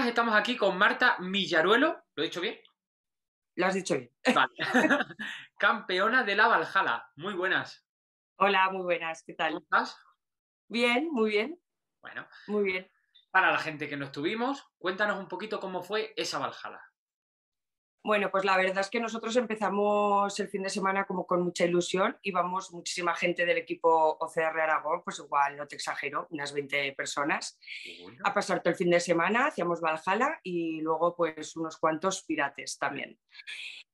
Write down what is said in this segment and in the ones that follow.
buenas, estamos aquí con Marta Millaruelo, ¿lo he dicho bien? Lo has dicho bien. Vale. Campeona de la Valhalla, muy buenas. Hola, muy buenas, ¿qué tal? ¿Cómo estás? Bien, muy bien, Bueno, muy bien. para la gente que no estuvimos, cuéntanos un poquito cómo fue esa Valhalla. Bueno, pues la verdad es que nosotros empezamos el fin de semana como con mucha ilusión. Íbamos muchísima gente del equipo OCR Aragón, pues igual, no te exagero, unas 20 personas, a pasar todo el fin de semana, hacíamos Valhalla y luego pues unos cuantos pirates también.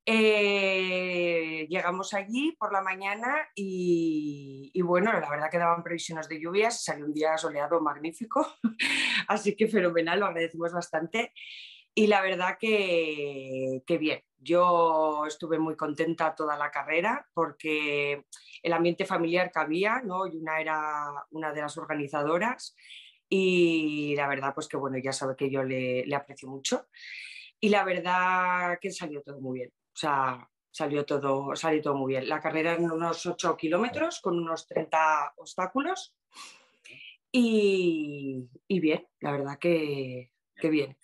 Eh, llegamos allí por la mañana y, y bueno, la verdad que daban previsiones de lluvias, salió un día soleado magnífico, así que fenomenal, lo agradecemos bastante. Y la verdad que, que bien, yo estuve muy contenta toda la carrera porque el ambiente familiar que había, ¿no? Y una era una de las organizadoras y la verdad pues que bueno, ya sabe que yo le, le aprecio mucho y la verdad que salió todo muy bien, o sea, salió todo, salió todo muy bien. La carrera en unos 8 kilómetros con unos 30 obstáculos y, y bien, la verdad que, que bien.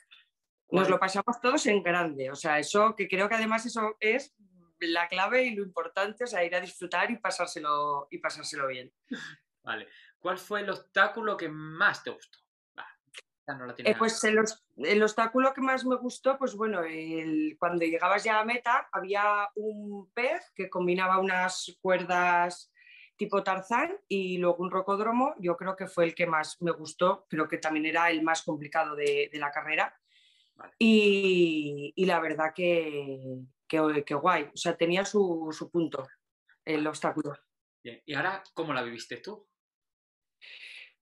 Nos lo pasamos todos en grande, o sea, eso que creo que además eso es la clave y lo importante, o sea, ir a disfrutar y pasárselo, y pasárselo bien. Vale. ¿Cuál fue el obstáculo que más te gustó? No la Eh, pues el, obstáculo que más me gustó, pues bueno, el- cuando llegabas ya a meta había un pez que combinaba unas cuerdas tipo Tarzán y luego un rocódromo, yo creo que fue el que más me gustó, creo que también era el más complicado de, de la carrera. Vale. Y, y la verdad que, que, que guay, o sea, tenía su, su punto el obstáculo. Bien. ¿Y ahora cómo la viviste tú?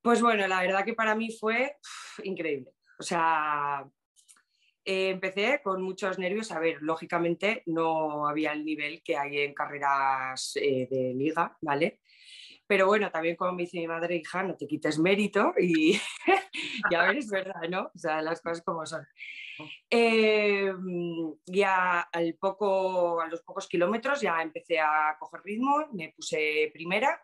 Pues bueno, la verdad que para mí fue increíble. O sea, eh, empecé con muchos nervios. A ver, lógicamente no había el nivel que hay en carreras eh, de liga, ¿vale? Pero bueno, también como me dice mi madre, hija, no te quites mérito y, y a ver, es verdad, ¿no? O sea, las cosas como son. Eh, ya al poco, a los pocos kilómetros ya empecé a coger ritmo, me puse primera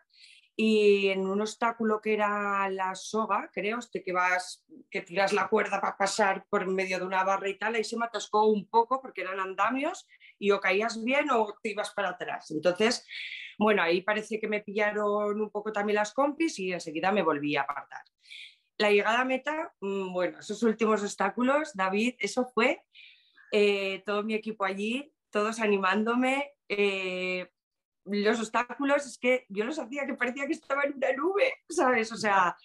y en un obstáculo que era la soga, creo, este que vas, que tiras la cuerda para pasar por medio de una barra y tal, ahí se me atascó un poco porque eran andamios y o caías bien o te ibas para atrás. Entonces, bueno, ahí parece que me pillaron un poco también las compis y enseguida me volví a apartar. La llegada a meta, mm, bueno, esos últimos obstáculos, David, eso fue eh, todo mi equipo allí, todos animándome. eh, los obstáculos es que yo los hacía que parecía que estaba en una nube, ¿sabes? O sea,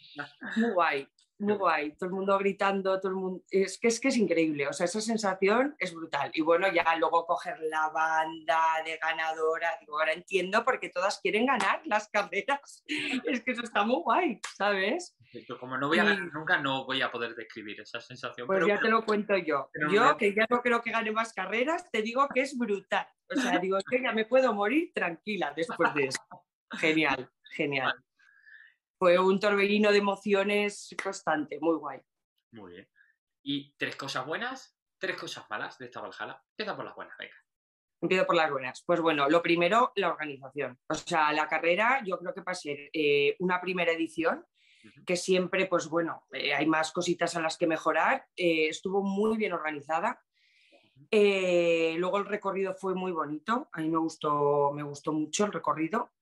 muy guay, muy guay. Todo el mundo gritando, todo el mundo. Es que es que es increíble. O sea, esa sensación es brutal. Y bueno, ya luego coger la banda de ganadora, digo, ahora entiendo porque todas quieren ganar las carreras. Es que eso está muy guay, ¿sabes? Como no voy a ganar nunca, no voy a poder describir esa sensación. Pues pero ya te lo cuento yo. Yo, que ya no creo que gane más carreras, te digo que es brutal. O sea, digo, es que ya me puedo morir tranquila después de eso. Genial, genial. Fue un torbellino de emociones constante, muy guay. Muy bien. ¿Y tres cosas buenas? Tres cosas malas de esta Valhalla. Empieza por las buenas, venga. Empiezo por las buenas. Pues bueno, lo primero, la organización. O sea, la carrera, yo creo que para ser eh, una primera edición. Que siempre, pues bueno, eh, hay más cositas a las que mejorar, eh, estuvo muy bien organizada. Eh, luego el recorrido fue muy bonito, a mí me gustó, me gustó mucho el recorrido.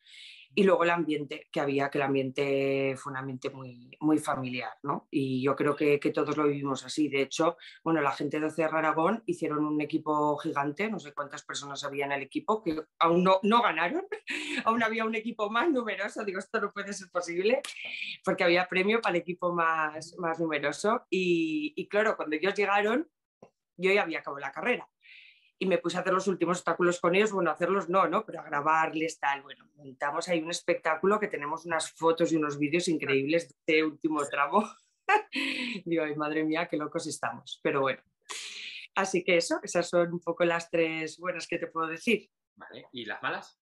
Y luego el ambiente que había, que el ambiente fue un ambiente muy, muy familiar, ¿no? Y yo creo que, que todos lo vivimos así. De hecho, bueno, la gente de OCR Aragón hicieron un equipo gigante, no sé cuántas personas había en el equipo, que aún no, no ganaron, aún había un equipo más numeroso, digo, esto no puede ser posible, porque había premio para el equipo más, más numeroso. Y, y claro, cuando ellos llegaron, yo ya había acabado la carrera. Y me puse a hacer los últimos obstáculos con ellos, bueno, hacerlos no, ¿no? Pero a grabarles, tal. Bueno, montamos ahí un espectáculo que tenemos unas fotos y unos vídeos increíbles de este último tramo. Digo, ay, madre mía, qué locos estamos. Pero bueno. Así que eso, esas son un poco las tres buenas que te puedo decir. Vale. ¿Y las malas?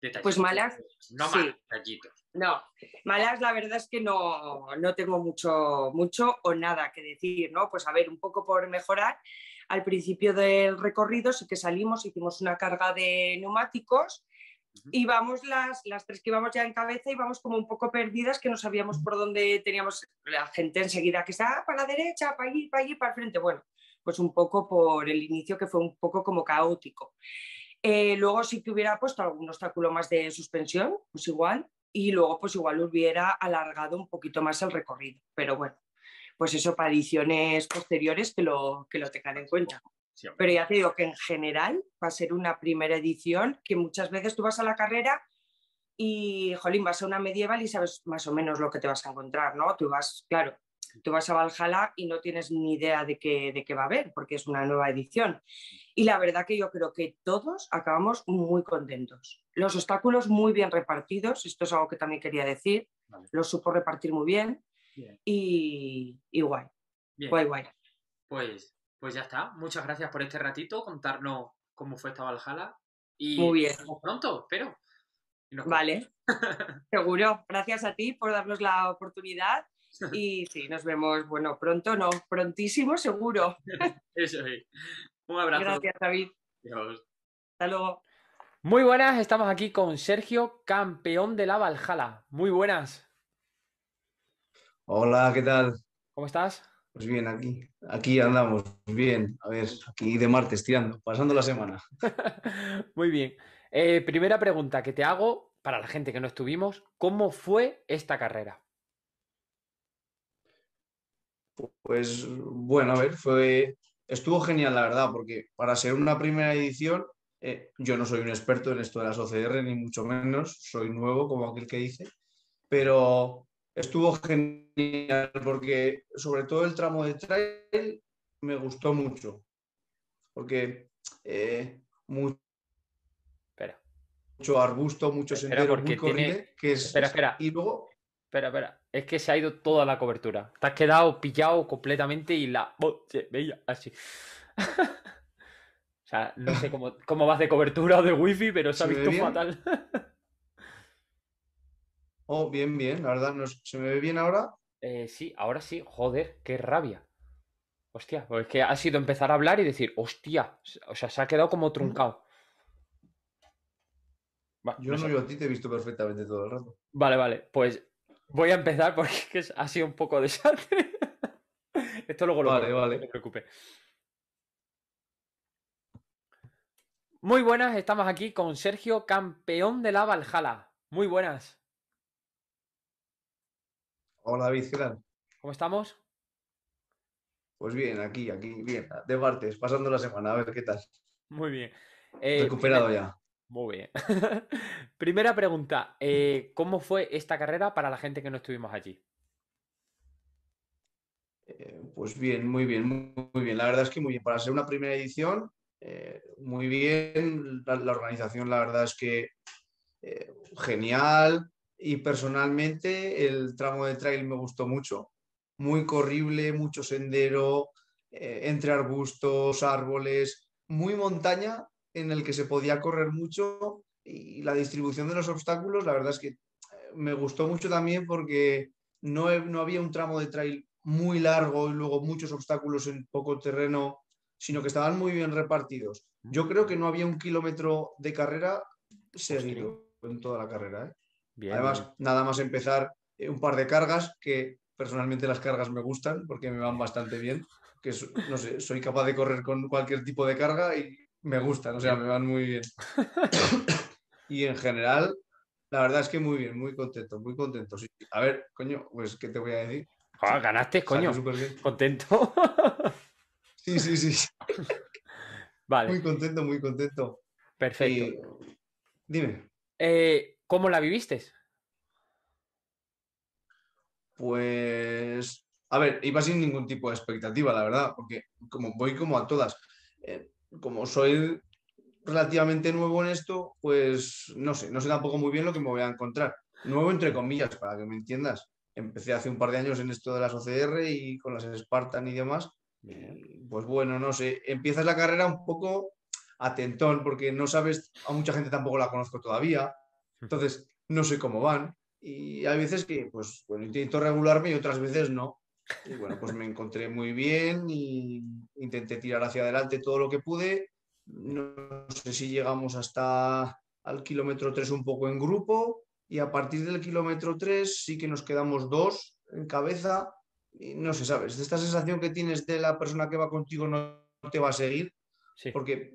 Detallitos. Pues malas, No sí. malas, detallitos. No, malas la verdad es que no, no tengo mucho, mucho o nada que decir, ¿no? Pues a ver, un poco por mejorar. Al principio del recorrido sí que salimos, hicimos una carga de neumáticos, íbamos las, las tres que íbamos ya en cabeza, íbamos como un poco perdidas, que no sabíamos por dónde teníamos la gente enseguida que está para la derecha, para allí, para allí, para el frente. Bueno, pues un poco por el inicio que fue un poco como caótico. Eh, luego sí que hubiera puesto algún obstáculo más de suspensión, pues igual, y luego pues igual hubiera alargado un poquito más el recorrido. Pero bueno, pues eso para ediciones posteriores que lo, que lo tengan en cuenta. Pero ya te digo que en general va a ser una primera edición que muchas veces tú vas a la carrera y, jolín, vas a una medieval y sabes más o menos lo que te vas a encontrar, ¿no? Tú vas, claro, tú vas a Valhalla y no tienes ni idea de qué, de qué va a haber, porque es una nueva edición. Y la verdad que yo creo que todos acabamos muy contentos. Los obstáculos muy bien repartidos, esto es algo que también quería decir, los supo repartir muy bien, Y, guay. Guay, guay. Pues pues ya está. Muchas gracias por este ratito, contarnos cómo fue esta Valhalla. Y Muy bien. Nos vemos pronto, espero. Vale, seguro. Gracias a ti por darnos la oportunidad. Y sí, nos vemos, bueno, pronto, no, prontísimo, seguro. Eso es. Un abrazo. Gracias, David. Adiós. Hasta luego. Muy buenas, estamos aquí con Sergio, campeón de la Valhalla. Muy buenas. Hola, ¿qué tal? ¿Cómo estás? Pues bien, aquí, aquí andamos, bien, a ver, aquí de martes tirando, pasando la semana. Muy bien. Eh, primera pregunta que te hago para la gente que no estuvimos, ¿cómo fue esta carrera? Pues bueno, a ver, fue, estuvo genial la verdad, porque para ser una primera edición, eh, yo no soy un experto en esto de las OCR, ni mucho menos, soy nuevo como aquel que dice, pero estuvo genial porque sobre todo el tramo de trail me gustó mucho. Porque eh, mucho, arbusto, mucho sendero, muy corriente, que es, espera, espera. Y luego... Espera, espera. Es que se ha ido toda la cobertura. Te has quedado pillado completamente y la... se veía así. o sea, no sé cómo, cómo vas de cobertura o de wifi, pero se ha visto fatal. Oh, bien, bien, la verdad, ¿se me ve bien ahora? Eh, sí, ahora sí, joder, qué rabia. Hostia, pues es que ha sido empezar a hablar y decir, hostia, o sea, se ha quedado como truncado. yo no, yo a ti te he visto perfectamente todo el rato. Vale, vale, pues voy a empezar porque ha sido un poco desastre. Esto luego lo vale, vale. no te preocupes. Muy buenas, estamos aquí con Sergio, campeón de la Valhalla. Muy buenas. Hola David, ¿qué tal? ¿Cómo estamos? Pues bien, aquí, aquí, bien, de martes, pasando la semana, a ver qué tal. Muy bien. Eh, Recuperado ya. Muy bien. primera pregunta, eh, ¿cómo fue esta carrera para la gente que no estuvimos allí? Eh, pues bien, muy bien, muy, bien. La verdad es que muy bien. Para ser una primera edición, muy bien. La, la, organización, la verdad es que genial y personalmente el tramo de trail me gustó mucho. Muy corrible, mucho sendero, eh, entre arbustos, árboles, muy montaña en el que se podía correr mucho y la distribución de los obstáculos, la verdad es que eh, me gustó mucho también porque no, no había un tramo de trail muy largo y luego muchos obstáculos en poco terreno, sino que estaban muy bien repartidos. Yo creo que no había un kilómetro de carrera seguido en toda la carrera. ¿eh? Además, nada más empezar eh, un par de cargas, que personalmente las cargas me gustan porque me van bastante bien, que no sé, soy capaz de correr con cualquier tipo de carga y me gustan, o sea, me van muy bien. y en general, la verdad es que muy bien, muy contento, muy contento. A ver, coño, pues, ¿qué te voy a decir? ganaste, coño. Contento. sí, sí, sí. Vale. Muy contento, muy contento. Perfecto. Dime. Eh, ¿Cómo la viviste? Pues, a ver, iba sin ningún tipo de expectativa, la verdad, porque como voy como a todas, eh, como soy relativamente nuevo en esto, pues no sé, no sé tampoco muy bien lo que me voy a encontrar. Nuevo entre comillas, para que me entiendas. Empecé hace un par de años en esto de las OCR y con las Spartan y demás. Pues bueno, no sé, empiezas la carrera un poco atentón porque no sabes, a mucha gente tampoco la conozco todavía. Entonces, no sé cómo van. Y hay veces que, pues, bueno, intento regularme y otras veces no. Y bueno, pues me encontré muy bien y intenté tirar hacia adelante todo lo que pude. No sé si llegamos hasta, al kilómetro 3 un poco en grupo y a partir del kilómetro 3 sí que nos quedamos dos en cabeza. Y no sé, ¿sabes? Esta sensación que tienes de la persona que va contigo no te va a seguir. Porque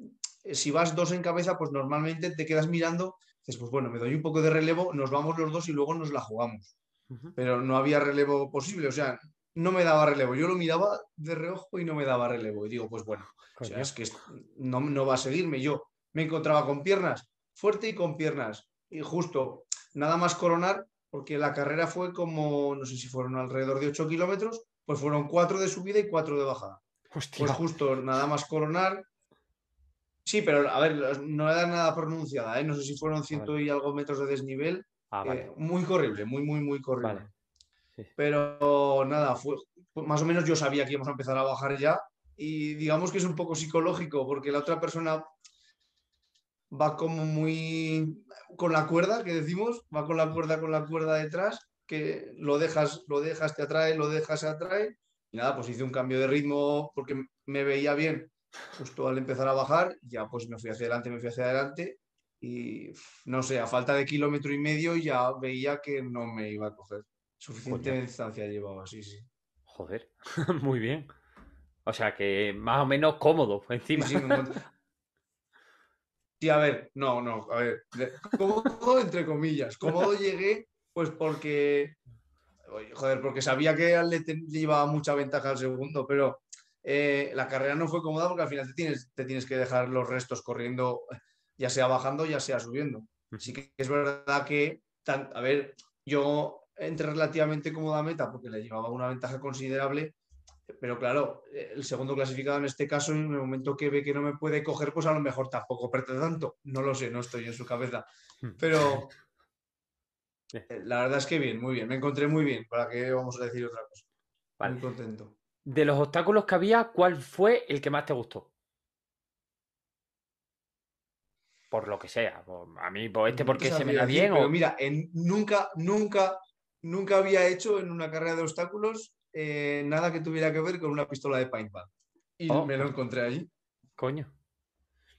si vas dos en cabeza, pues normalmente te quedas mirando, dices, pues bueno, me doy un poco de relevo, nos vamos los dos y luego nos la jugamos. Pero no había relevo posible, o sea, no me daba relevo. Yo lo miraba de reojo y no me daba relevo. Y digo, pues bueno, o sea, es que no, no va a seguirme. Yo me encontraba con piernas, fuerte y con piernas. Y justo, nada más coronar, porque la carrera fue como, no sé si fueron alrededor de 8 kilómetros, pues fueron 4 de subida y 4 de bajada. Pues justo, nada más coronar. Sí, pero a ver, no era nada pronunciada, ¿eh? no sé si fueron ciento y algo metros de desnivel. Ah, eh, muy corrible, muy, muy, muy corrible. Pero nada, fue, más o menos yo sabía que íbamos a empezar a bajar ya y digamos que es un poco psicológico porque la otra persona va como muy con la cuerda, que decimos, va con la cuerda, con la cuerda detrás, que lo dejas, lo dejas, te atrae, lo dejas, se atrae. Y nada, pues hice un cambio de ritmo porque me veía bien justo al empezar a bajar, ya pues me fui hacia adelante, me fui hacia adelante y no sé, a falta de kilómetro y medio ya veía que no me iba a coger. Suficiente distancia llevaba, sí, sí. Joder, muy bien. O sea que más o menos cómodo encima. Sí, a ver, no, no, a ver, cómodo entre comillas. Cómodo llegué, pues porque, joder, porque sabía que le, llevaba mucha ventaja al segundo, pero eh, la carrera no fue cómoda porque al final te tienes, te tienes que dejar los restos corriendo, ya sea bajando, ya sea subiendo. Sí que es verdad que, a ver, yo entré relativamente cómoda a meta porque le llevaba una ventaja considerable, pero claro, el segundo clasificado en este caso, en el momento que ve que no me puede coger, pues a lo mejor tampoco perde tanto. No lo sé, no estoy en su cabeza. Hmm. Pero la verdad es que bien, muy bien. Me encontré muy bien. ¿Para qué vamos a decir otra cosa? Muy contento. De los obstáculos que había, ¿cuál fue el que más te gustó? Por lo que sea. A mí, por este, porque se me da bien. Pero mira, nunca, nunca, nunca había hecho en una carrera de obstáculos eh, nada que tuviera que ver con una pistola de paintball. Y oh. me lo encontré allí. Coño.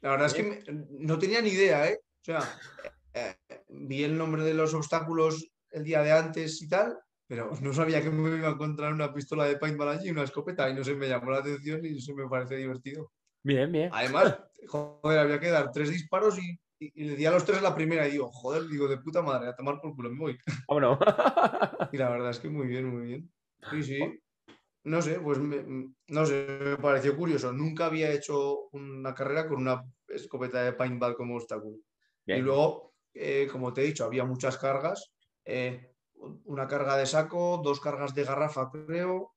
La verdad es que no tenía ni idea, ¿eh? O sea, eh, vi el nombre de los obstáculos el día de antes y tal, pero no sabía que me iba a encontrar una pistola de paintball allí, una escopeta, y no sé, me llamó la atención y eso me parece divertido. Bien, bien. Además, joder, había que dar tres disparos y, le di a los tres la primera y digo, joder, digo, de puta madre, a tomar por culo, me voy. Vámonos. y la verdad es que muy bien, muy bien. Sí, sí. No sé, pues no sé, me pareció curioso. Nunca había hecho una carrera con una escopeta de paintball como obstáculo. Y luego, eh, como te he dicho, había muchas cargas. Eh, una carga de saco, dos cargas de garrafa, creo.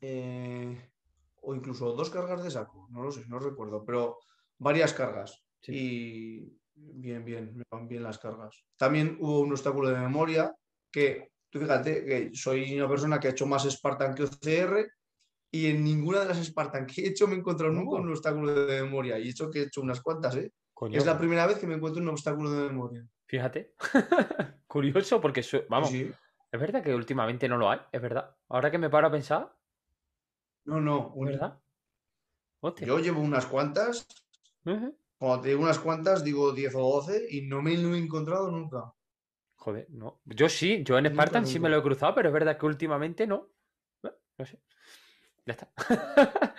Eh, o incluso dos cargas de saco, no lo sé, no recuerdo, pero varias cargas. Y bien, bien, me van bien las cargas. También hubo un obstáculo de memoria que Tú fíjate que soy una persona que ha hecho más Spartan que OCR y en ninguna de las Spartan que he hecho me he encontrado nunca un obstáculo de memoria. Y he hecho que he hecho unas cuantas, ¿eh? Es la primera vez que me encuentro un obstáculo de memoria. Fíjate. Curioso porque, vamos, es verdad que últimamente no lo hay, es verdad. Ahora que me paro a pensar. No, no. ¿Es verdad? Yo llevo unas cuantas. Cuando te digo unas cuantas, digo 10 o 12 y no me lo he encontrado nunca. Joder, no. Yo sí, yo en Spartan sí me lo he cruzado, pero es verdad que últimamente no. No sé. Ya está.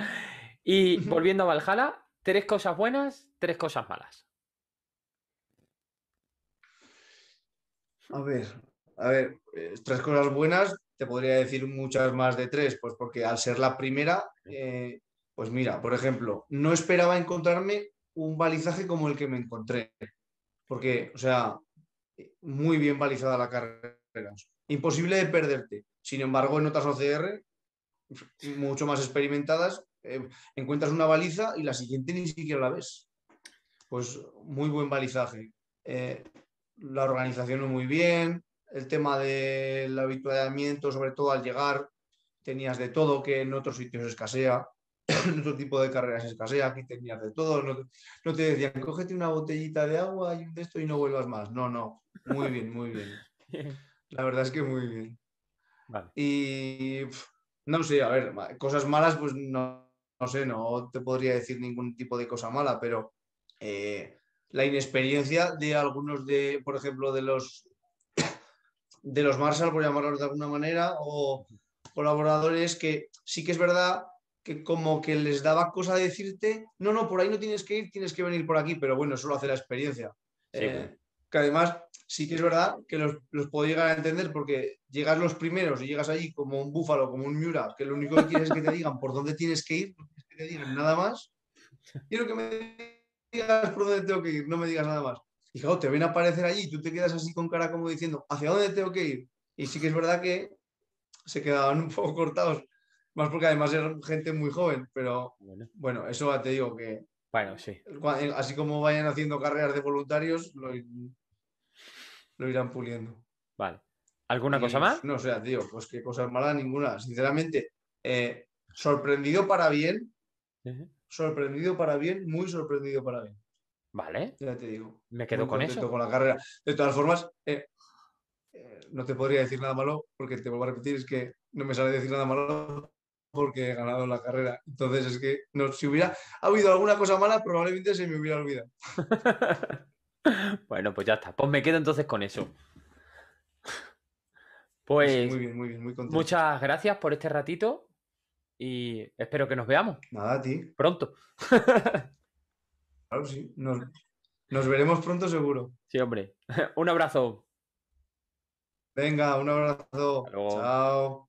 y volviendo a Valhalla, tres cosas buenas, tres cosas malas. A ver, a ver, eh, tres cosas buenas, te podría decir muchas más de tres, pues porque al ser la primera, eh, pues mira, por ejemplo, no esperaba encontrarme un balizaje como el que me encontré. Porque, o sea, muy bien balizada la carrera. Imposible de perderte. Sin embargo, en otras OCR, mucho más experimentadas, eh, encuentras una baliza y la siguiente ni siquiera la ves. Pues muy buen balizaje. Eh, la organización muy bien, el tema del habituallamiento, sobre todo al llegar, tenías de todo que en otros sitios escasea. en otro tipo de carreras escasea, aquí tenías de todo, no, te decían, cógete una botellita de agua y de esto y no vuelvas más. No, no, muy bien, muy bien. La verdad es que muy bien. Y no sé, a ver, cosas malas, pues no, no, sé, no te podría decir ningún tipo de cosa mala, pero eh, la inexperiencia de algunos de, por ejemplo, de los de los Marshall, por llamarlos de alguna manera, o colaboradores que sí que es verdad que como que les daba cosa decirte, no, no, por ahí no tienes que ir, tienes que venir por aquí, pero bueno, eso lo hace la experiencia. Eh, que además sí que es verdad que los, los, puedo llegar a entender porque llegas los primeros y llegas allí como un búfalo, como un miura, que lo único que quieres es que te digan por dónde tienes que ir, no que te digan nada más. Quiero que me digas por dónde tengo que ir, no me digas nada más. Y claro, te ven a aparecer allí y tú te quedas así con cara como diciendo, ¿hacia dónde tengo que ir? Y sí que es verdad que se quedaban un poco cortados más porque además eran gente muy joven, pero bueno, eso te digo que. Bueno, sí. Así como vayan haciendo carreras de voluntarios, lo, irán puliendo. Vale. ¿Alguna cosa más? No, o sea, tío, pues qué cosas malas ninguna. Sinceramente, eh, sorprendido para bien. Sorprendido para bien, muy sorprendido para bien. Vale. Ya te digo. Me quedo con eso. Con la carrera. De todas formas, eh, eh, no te podría decir nada malo, porque te vuelvo a repetir, es que no me sale decir nada malo porque he ganado la carrera. Entonces es que no, si hubiera habido alguna cosa mala, probablemente se me hubiera olvidado. bueno, pues ya está. Pues me quedo entonces con eso. Pues muy bien, muy bien, muy contento. Muchas gracias por este ratito y espero que nos veamos. Nada, a ti. Pronto. claro, sí. Nos, nos veremos pronto seguro. Sí, hombre. Un abrazo. Venga, un abrazo. Chao.